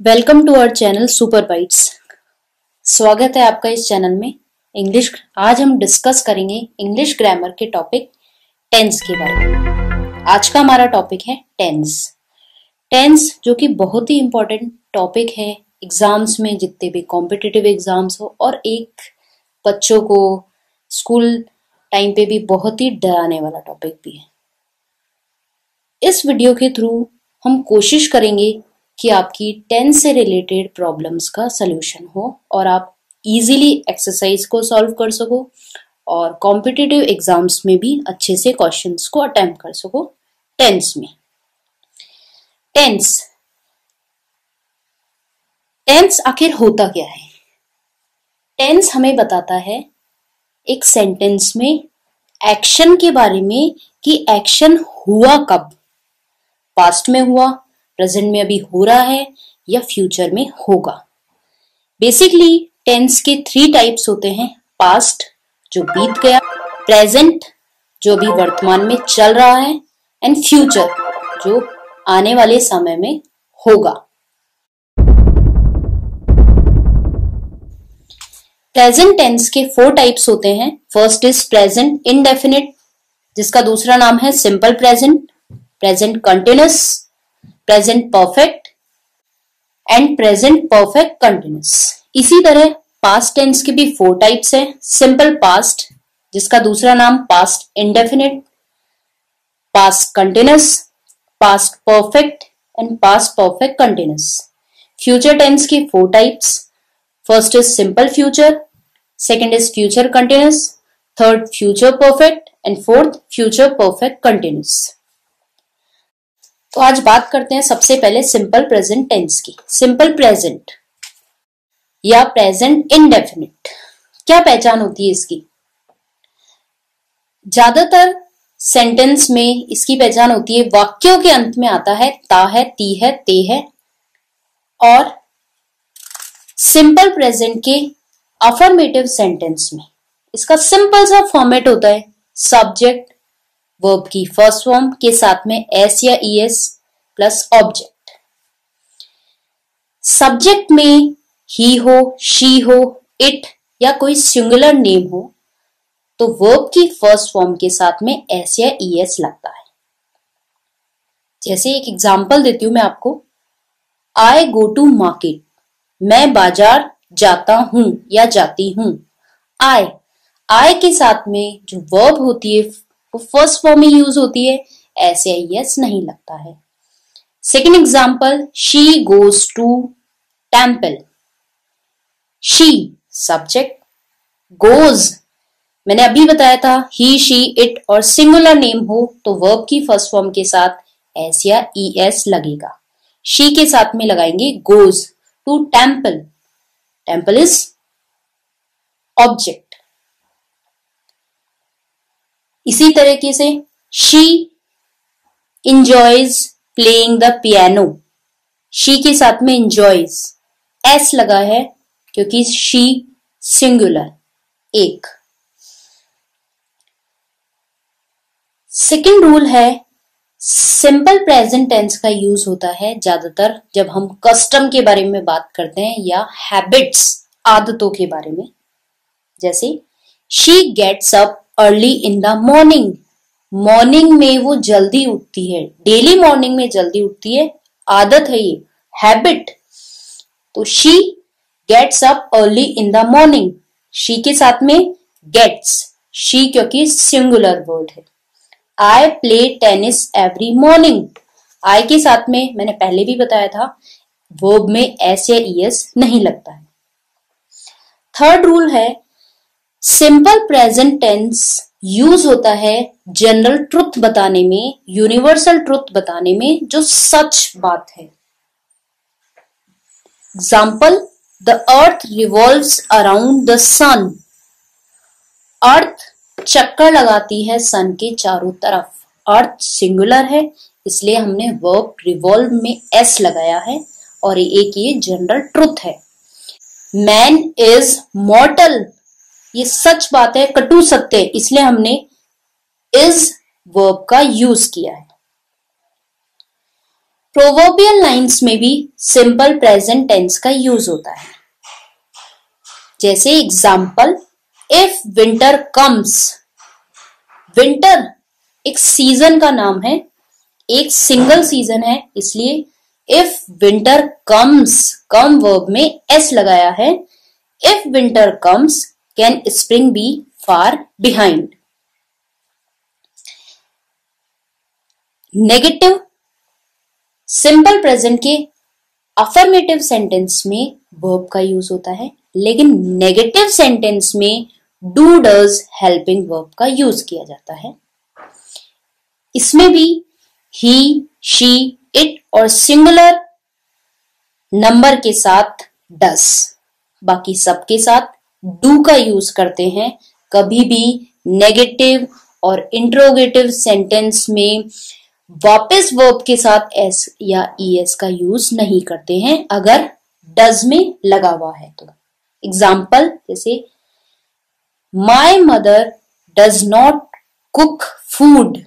Welcome to our channel Super Bytes. स्वागत है आपका इस चैनल में। इंग्लिश, आज हम डिस्कस करेंगे इंग्लिश ग्रामर के टॉपिक टेंस के बारे में। आज का हमारा टॉपिक है टेंस टेंस जो कि बहुत ही इंपॉर्टेंट टॉपिक है एग्ज़ाम्स में, जितने भी कॉम्पिटिटिव एग्ज़ाम्स हो, और एक बच्चों को स्कूल टाइम पे भी बहुत ही डराने वाला टॉपिक भी है। इस वीडियो के थ्रू हम कोशिश करेंगे कि आपकी टेंस से रिलेटेड प्रॉब्लम्स का सलूशन हो और आप इजीली एक्सरसाइज को सॉल्व कर सको और कॉम्पिटिटिव एग्ज़ाम्स में भी अच्छे से क्वेश्चंस को अटेम्प्ट कर सको टेंस में। टेंस टेंस आखिर होता क्या है? टेंस हमें बताता है एक सेंटेंस में एक्शन के बारे में कि एक्शन हुआ कब? पास्ट में हुआ प्रेजेंट में अभी हो रहा है या फ्यूचर में होगा। बेसिकली टेंस के थ्री टाइप्स होते हैं पास्ट जो बीत गया प्रेजेंट जो अभी वर्तमान में चल रहा है एंड फ्यूचर जो आने वाले समय में होगा। प्रेजेंट टेंस के फोर टाइप्स होते हैं। फ़र्स्ट इज़ प्रेजेंट इनडेफिनिट जिसका दूसरा नाम है simple present present continuous present perfect and present perfect continuous इसी तरह पास्ट टेंस के भी फोर टाइप्स है. सिंपल पास्ट जिसका दूसरा नाम past indefinite past continuous past perfect and past perfect continuous future tense के four types first is simple future second is future continuous third future perfect and fourth future perfect continuous तो आज बात करते हैं सबसे पहले सिंपल प्रेजेंट टेंस की। Simple present या प्रेजेंट इनडेफिनिट क्या पहचान होती है इसकी? ज़्यादातर सेंटेंस में इसकी पहचान होती है, वाक्यों के अंत में आता है, ता है, ती है, ते है, और सिंपल प्रेजेंट के अफर्मेटिव सेंटेंस में। इसका सिंपल सा फॉर्मेट होता है सब्जेक्ट वर्ब की फ़र्स्ट फॉर्म के साथ में एस या E S plus object subject में ही हो शी हो इट या कोई सिंगुलर नेम हो तो वर्ब की फ़र्स्ट फॉर्म के साथ में एस या ई एस लगता है। जैसे एक एग्ज़ाम्पल देती हूँ मैं आपको। आई गो टू मार्केट मैं बाज़ार जाता हूँ या जाती हूँ। आई आई के साथ में जो वर्ब होती है वो फ़र्स्ट फॉर्म में यूज़ होती है, ऐसे यस नहीं लगता है। Second example she goes to temple she subject goes मैंने अभी बताया था ही शी इट और सिंगुलर नेम हो तो वर्ब की फ़र्स्ट फॉर्म के साथ एस या ई एस लगेगा। शी के साथ में लगाएँगे goes to temple temple is object इसी तरीके से she enjoys playing the piano she के साथ में इंजॉयज एस लगा है क्योंकि शी सिंगुलर एक. सेकेंड रूल है सिंपल प्रेजेंट टेंस का यूज़ होता है ज़्यादातर जब हम कस्टम के बारे में बात करते हैं या हैबिट्स आदतों के बारे में. जैसे she gets up early in the morning morning में वो जल्दी उठती है। डेली मॉर्निंग में जल्दी उठती है। आदत है ये। हैबिट तो she gets up early in the morning she के साथ में गेट्स शी क्योंकि सिंगुलर वर्ड है। I play tennis every morning I के साथ में, मैंने पहले भी बताया था वर्ब में एस या ई एस नहीं लगता है। थर्ड रूल है सिंपल प्रेजेंट टेंस यूज़ होता है जनरल ट्रुथ बताने में यूनिवर्सल ट्रुथ बताने में, जो सच बात है। Example the earth revolve around the sun earth चक्कर लगाती है सन के चारों तरफ़। अर्थ सिंगुलर है, इसलिए हमने वर्ब रिवॉल्व में एस लगाया है और एक ये जनरल ट्रुथ है। मैन इज़ मॉर्टल ये सच बात है, कटु सत्य इसलिए हमने इज़ वर्ब का यूज़ किया है। प्रोवर्बियल लाइंस में भी सिंपल प्रेजेंट टेंस का यूज़ होता है। जैसे example if winter comes winter एक सीज़न का नाम है, एक सिंगल सीज़न है, इसलिए if winter comes come verb में एस लगाया है if winter comes can spring be far behind negative simple present के अफर्मेटिव सेंटेंस में वर्ब का यूज़ होता है, लेकिन नेगेटिव सेंटेंस में डू डज हेल्पिंग वर्ब का यूज़ किया जाता है। इसमें भी ही शी इट और सिंगुलर नंबर के साथ डस बाकी सबके साथ डू का यूज़ करते हैं, कभी भी नेगेटिव और इंट्रोगेटिव सेंटेंस में वापस वर्ब के साथ एस या ई एस का यूज़ नहीं करते हैं, अगर डज में लगा हुआ है तो। एग्ज़ाम्पल जैसे my mother does not cook food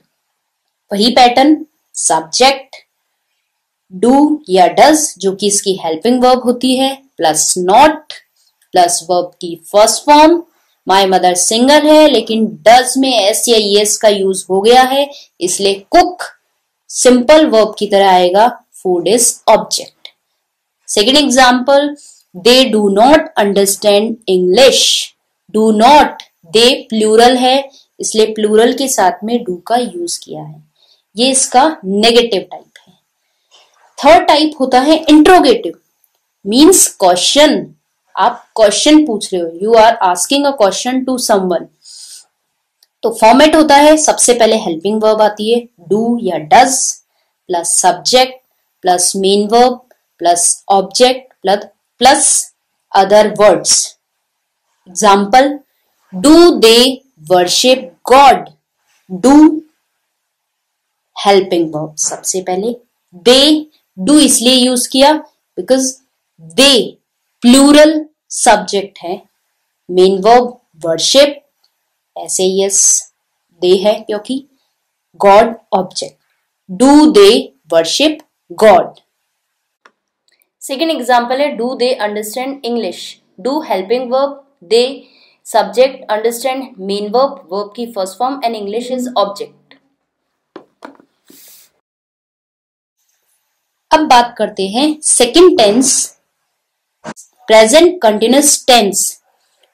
वही पैटर्न सब्जेक्ट डू या डज जो कि इसकी हेल्पिंग वर्ब होती है प्लस नॉट प्लस वर्ब की first form. My mother singer है, लेकिन डज में एस या एस का यूज़ हो गया है, इसलिए कुक सिंपल वर्ब की तरह आएगा food is object second example they do not understand English do not they plural है, इसलिए प्लूरल के साथ में डू का यूज़ किया है। ये इसका नेगेटिव टाइप है। थर्ड टाइप होता है इंट्रोगेटिव मीन्स क्वेश्चन आप क्वेश्चन पूछ रहे हो. You are asking a question to someone तो फॉर्मेट होता है, सबसे पहले हेल्पिंग वर्ब आती है. डू या does plus subject plus main verb plus object plus plus other words example do they worship God do helping verb सबसे पहले. दे डू इसलिए यूज़ किया बिकॉज़ दे प्लूरल सब्जेक्ट है। मेन वर्ब वर्शिप ऐसे yes they है क्योंकि God object do they worship God second example है do they understand English do helping verb they subject understand main verb verb की first form and English is object अब बात करते हैं second tense present continuous tense.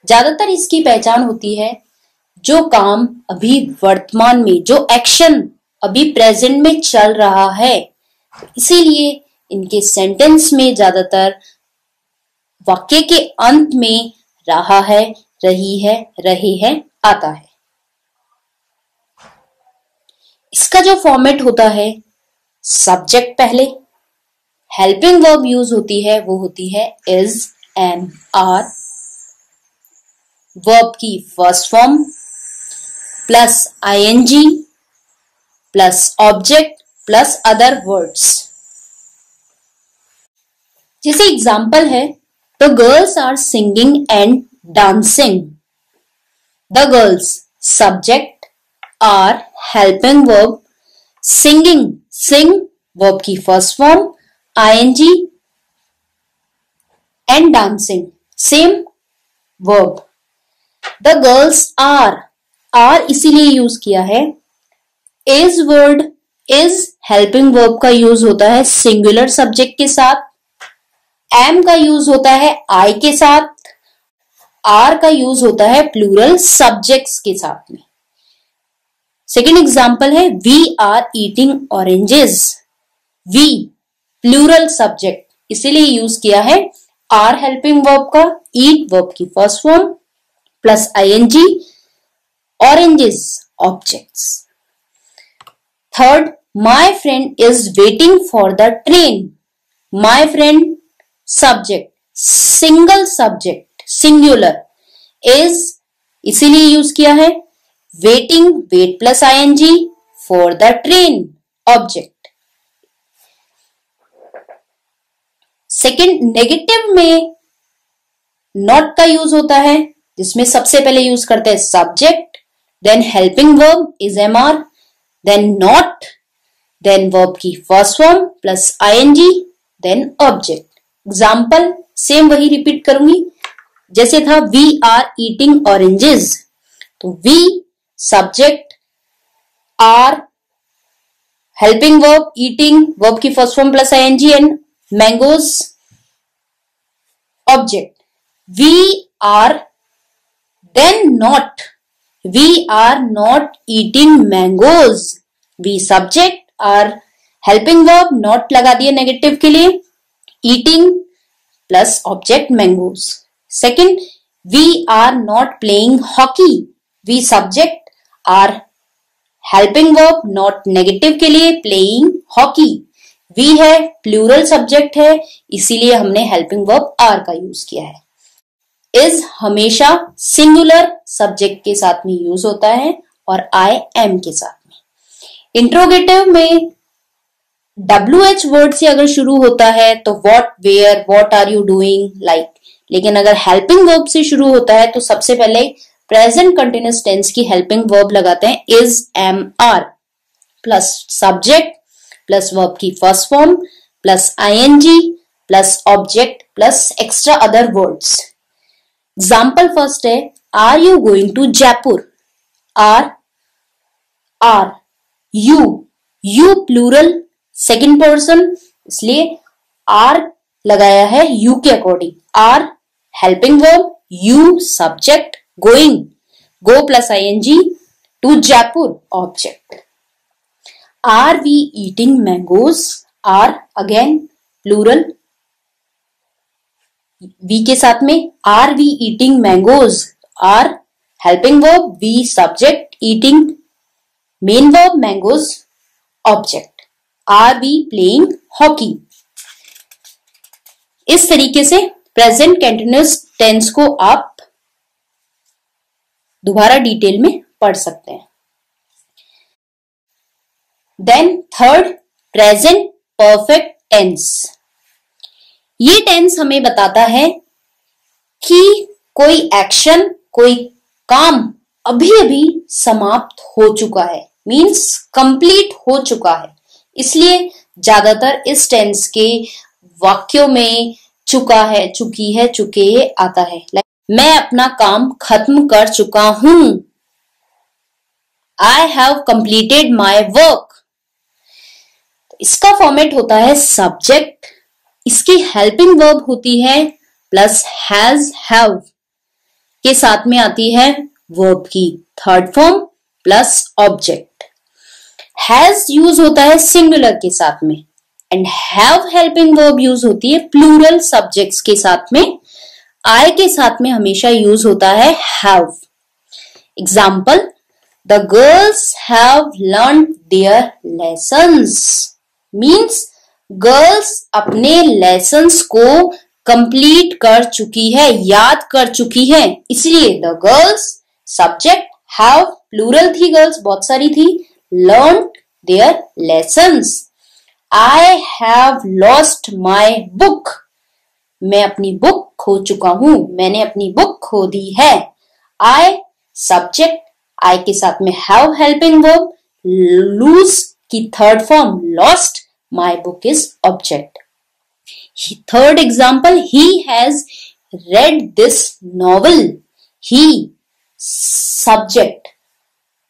ज़्यादातर इसकी पहचान होती है जो काम अभी वर्तमान में, जो एक्शन अभी प्रेजेंट में चल रहा है। इसीलिए इनके सेंटेंस में ज़्यादातर वाक्य के अंत में रहा है, रही है, रहे हैं, आता है। इसका जो फॉर्मेट होता है सब्जेक्ट पहले। हेल्पिंग वर्ब यूज़ होती है, वो होती है इज़ एम आर वर्ब की first form plus ING plus object plus other words जैसे एग्ज़ाम्पल है the girls are singing and dancing the girls subject are helping verb singing sing verb की first form I ING and dancing same verb the girls are are इसीलिए use किया है. Is word is helping verb का use होता है singular subject के साथ. Am का यूज़ होता है आई के साथ. आर का यूज़ होता है प्लूरल सब्जेक्ट्स के साथ में. सेकेंड एग्ज़ाम्पल है we are eating oranges we plural subject इसीलिए यूज़ किया है आर हेल्पिंग वर्ब का ईट वर्ब की first form plus I N G orange is object third my friend is waiting for the train my friend subject single subject singular is इसीलिए use किया है waiting wait plus I N G for the train object second negative में not का use होता है, जिसमें सबसे पहले यूज़ करते हैं subject then helping verb is am are then not then verb की first form plus I ING then object example same वही रिपीट करूँगी, जैसे था वी आर ईटिंग ऑरेंजेस तो we subject are helping verb eating verb की first form plus ING and mangoes object we are then not we are not eating mangoes we subject are helping verb not लगा दिए negative के लिए eating plus object mangoes second we are not playing hockey we subject are helping verb not negative के लिए playing hockey we है plural subject है, इसीलिए हमने हेल्पिंग वर्ब आर का यूज़ किया है। इज़ हमेशा सिंगुलर सब्जेक्ट के साथ में यूज़ होता है और आई एम के साथ में। इंट्रोगेटिव में डब्ल्यू एच वर्ड से अगर शुरू होता है तो what where what are you doing like लेकिन अगर हेल्पिंग वर्ब से शुरू होता है तो सबसे पहले प्रेजेंट कंटिन्यूस टेंस की हेल्पिंग वर्ब लगाते हैं is am are plus subject plus verb की first form plus I plus object plus extra other words example first है are you going to Jaipur are are you you plural second person इसलिए are लगाया है you के according are helping verb you subject going go plus I N G to Jaipur object are we eating mangoes are again plural we के साथ में are we eating mangoes are helping verb we subject eating main verb mangoes object are we playing hockey इस तरीके से present continuous tense को आप दोबारा detail में पढ़ सकते हैं। Then third present perfect tense ये टेंस हमें बताता है कि कोई एक्शन कोई काम अभी अभी समाप्त हो चुका है। मींस कंप्लीट हो चुका है। इसलिए ज़्यादातर इस टेंस के वाक्यों में चुका है, चुकी है, चुके आता है। मैं अपना काम खत्म कर चुका हूँ। I have completed my work इसका फॉर्मेट होता है सब्जेक्ट इसकी हेल्पिंग वर्ब होती है प्लस हैज़ हैव के साथ में आती है वर्ब की third form plus object has use होता है सिंगुलर के साथ में and have helping verb use होती है प्लूरल सब्जेक्ट्स के साथ में. आई के साथ में हमेशा यूज़ होता है have example the girls have learn their lessons means girls अपने लेसन्स को कंप्लीट कर चुकी है, याद कर चुकी है। इसलिए the girls subject have plural थी गर्ल्स बहुत सारी थी learn their lessons I have lost my book मैं अपनी बुक खो चुका हूँ, मैंने अपनी बुक खो दी है। आई सब्जेक्ट आई के साथ में हैव हेल्पिंग वर्ब लूज कि third form lost my book is object third example he has read this novel he subject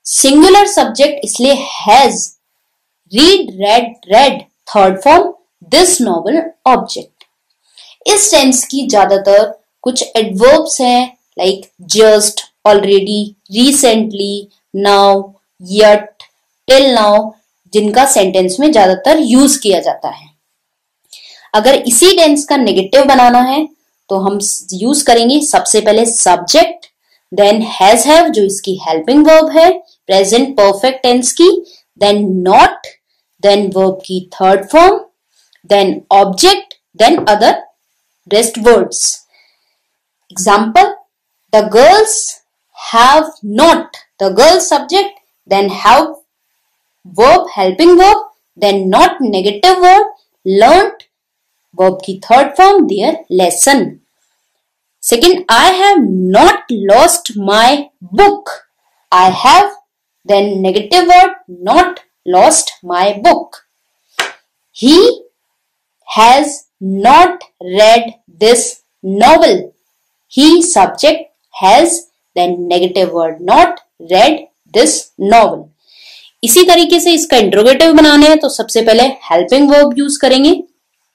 singular subject इसलिए has read read read third form this novel object इस tense की ज़्यादातर कुछ adverbs हैं like just already recently now yet till now जिनका sentence में ज़्यादातर use किया जाता है। अगर इसी टेंस का नेगेटिव बनाना है तो हम यूज़ करेंगे सबसे पहले सब्जेक्ट देन हैज़ हैव जो इसकी हेल्पिंग वर्ब है प्रेजेंट परफेक्ट टेंस की देन नॉट देन वर्ब की third form then object then other rest words example the girls have not the girls subject then have verb helping verb then not negative verb learnt verb की third form their lesson second i have not lost my book i have then negative word not lost my book. He has not read this novel. He subject has then negative word not read this novel. इसी तरीके से इसका interrogative बनाने हैं तो सबसे पहले helping verb use करेंगे।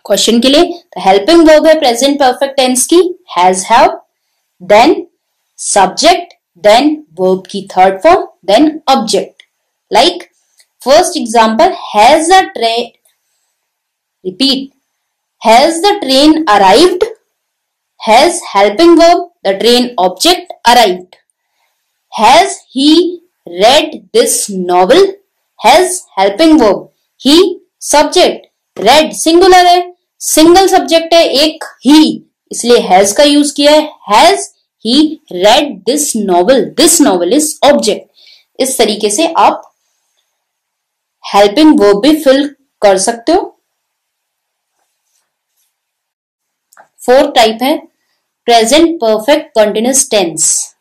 क्वेश्चन के लिए तो हेल्पिंग वर्ब है प्रेजेंट परफेक्ट टेंस की has have then subject then verb की third form then object like first example has a train repeat has the train arrived has helping verb the train object arrived has he read this novel has helping verb. He, subject, read singular है single subject है, एक ही इसलिए has का use किया है has he read this novel this novel is object इस तरीके से आप हेल्पिंग वर्ब भी फिल कर सकते हो। फोर्थ टाइप है प्रेजेंट परफेक्ट कंटिन्यूस टेंस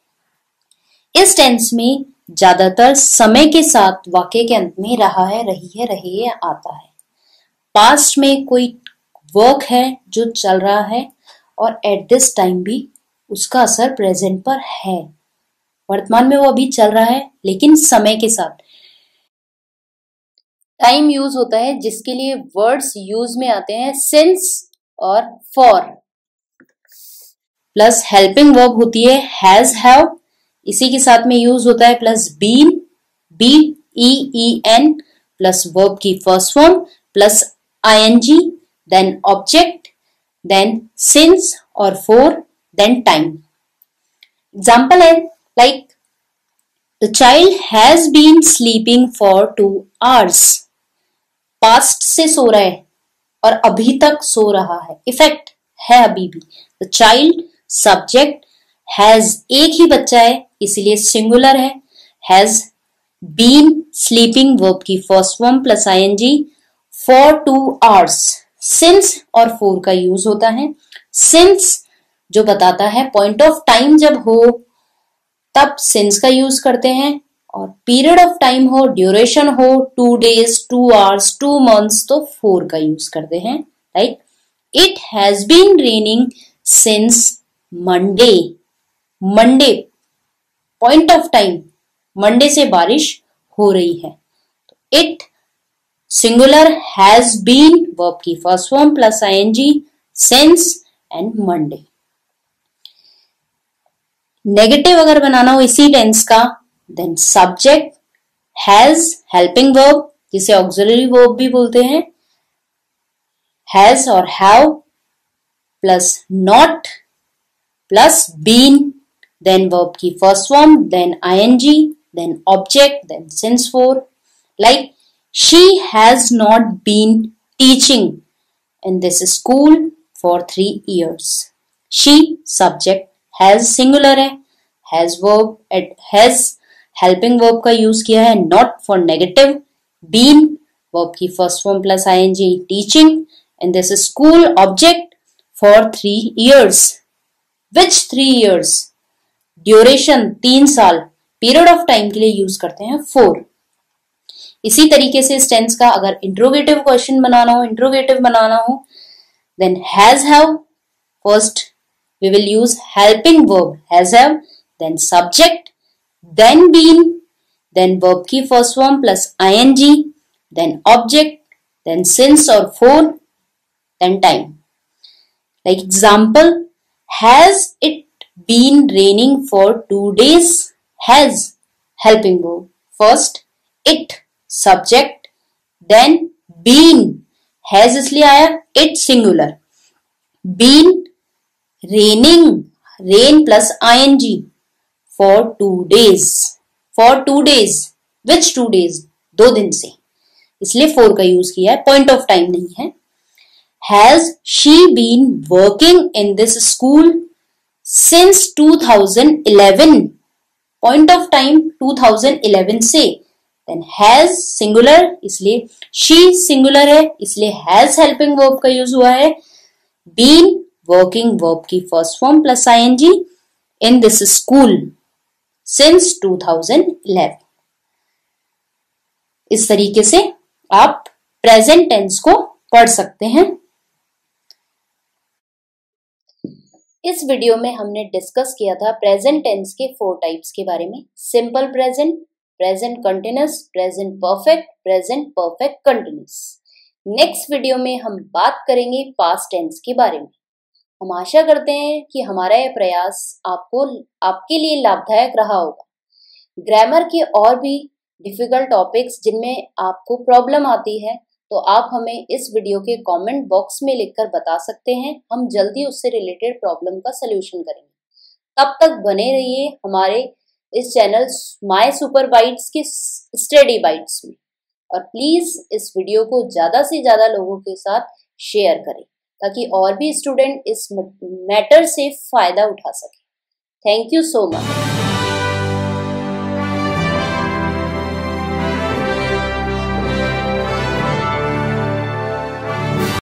इस टेंस में ज़्यादातर समय के साथ वाक्य के अंत में रहा है, रही है रही है आता है। पास्ट में कोई वर्क है जो चल रहा है और एट दिस टाइम भी उसका असर प्रेजेंट पर है। वर्तमान में वो अभी चल रहा है, लेकिन समय के साथ। टाइम यूज़ होता है, जिसके लिए वर्ड्स यूज़ में आते हैं सिंस और फॉर प्लस हेल्पिंग वर्ब होती है हैज़ हैव इसी के साथ में यूज़ होता है plus been B E E N plus verb की first form plus I N G then object then since और फोर देन टाइम एग्ज़ाम्पल है like the child has been sleeping for two hours past से सो रहा है और अभी तक सो रहा है. इफ़ेक्ट है अभी भी. द चाइल्ड सब्जेक्ट हैज़ एक ही बच्चा है, इसलिए सिंगुलर है। हैज़ बीन स्लीपिंग वर्ब की first form plus I N G for two hours since और फोर का यूज़ होता है। सिंस जो बताता है पॉइंट ऑफ़ टाइम जब हो, तब सिंस का यूज़ करते हैं। और पीरियड ऑफ़ टाइम हो ड्यूरेशन हो two days two hours two months तो फोर का यूज़ करते हैं। Right it has been raining since Monday Monday point of time Monday से बारिश हो रही है। It singular has been verb की first form plus I N G since and Monday negative अगर बनाना हो इसी टेंस का then subject has helping verb जिसे ऑक्सिलरी वर्ब भी बोलते हैं हैज़ और have plus not plus been then verb की first form, then ing, then object, then since for. Like she has not been teaching in this school for three years. She subject has singular है has verb has helping verb का use किया है not for negative been verb की first form plus ing teaching and this is school object for three years which three years duration तीन साल period of time के लिए use करते हैं फोर इसी तरीके से इस टेंस का अगर इंट्रोगेटिव क्वेश्चन बनाना हो इंट्रोगेटिव बनाना हो then has have first we will use helping verb has have then subject then been then verb की first form plus I N G then object then since और for then time like example has it been raining for two days has helping verb. First it subject then been has इसलिए आया it singular been raining rain plus ing for two days for two days which two days दो दिन से इसलिए for का use किया है point of time नहीं है has she been working in this school since 2011 point of time 2011 से देन हैज़ सिंगुलर इसलिए शी सिंगुलर है, इसलिए हैज़ हेल्पिंग वर्ब का यूज़ हुआ है। बीन वर्किंग वर्ब की first form plus I N G in this school since 2011 इस तरीके से आप प्रेजेंट टेंस को पढ़ सकते हैं। इस वीडियो में हमने डिस्कस किया था प्रेजेंट टेंस के फोर टाइप्स के बारे में। Simple present present continuous present perfect present perfect continuous next video में हम बात करेंगे पास्ट टेंस के बारे में। हम आशा करते हैं कि हमारा यह प्रयास आपको, आपके लिए लाभदायक रहा होगा। ग्रामर के और भी डिफ़िकल्ट टॉपिक्स जिनमें आपको प्रॉब्लम आती है तो आप हमें इस वीडियो के कमेंट बॉक्स में लिखकर बता सकते हैं। हम जल्दी उससे रिलेटेड प्रॉब्लम का सोल्यूशन करेंगे। तब तक बने रहिए हमारे इस चैनल माय सुपर बाइट्स के स्टडी बाइट्स में। और प्लीज़ इस वीडियो को ज़्यादा से ज़्यादा लोगों के साथ शेयर करें, ताकि और भी स्टूडेंट इस मैटर से फ़ायदा उठा सके। Thank you so much